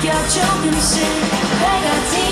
느껴 조금씩 배가 지